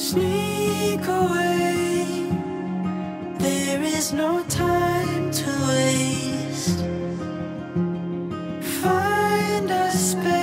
Sneak away. There is no time to waste. Find a space.